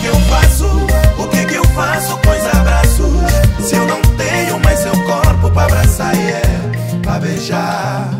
que eu faço? O que que eu faço? Pois abraço. Se eu não tenho mais seu corpo pra abraçar e yeah, é pra beijar.